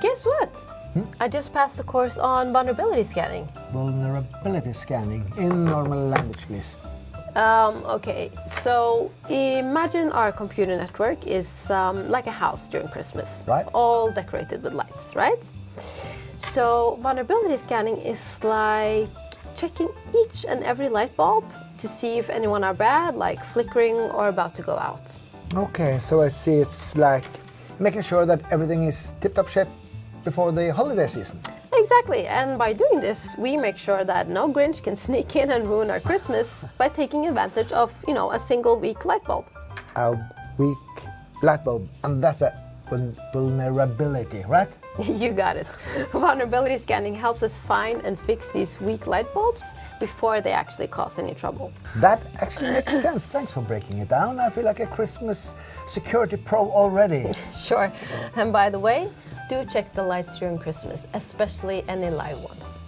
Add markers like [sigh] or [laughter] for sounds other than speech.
Guess what? I just passed the course on vulnerability scanning. Vulnerability scanning in normal language, please. Um, okay, so imagine our computer network is um, like a house during Christmas, Right. All decorated with lights, right? So vulnerability scanning is like checking each and every light bulb to see if anyone are bad, like flickering or about to go out. Okay, so I see it's like making sure that everything is tip-top shape before the holiday season. Exactly, and by doing this, we make sure that no Grinch can [laughs] sneak in and ruin our Christmas by taking advantage of, you know, a single weak light bulb. A weak light bulb, and that's vul- vulnerability, right? [laughs] you got it. Vulnerability scanning helps us find and fix these weak light bulbs before they actually cause any trouble. That actually makes [clears throat] sense. Thanks for breaking it down. I feel like a Christmas security pro already. [laughs] Sure. And by the way, do check the lights during Christmas, especially any live ones.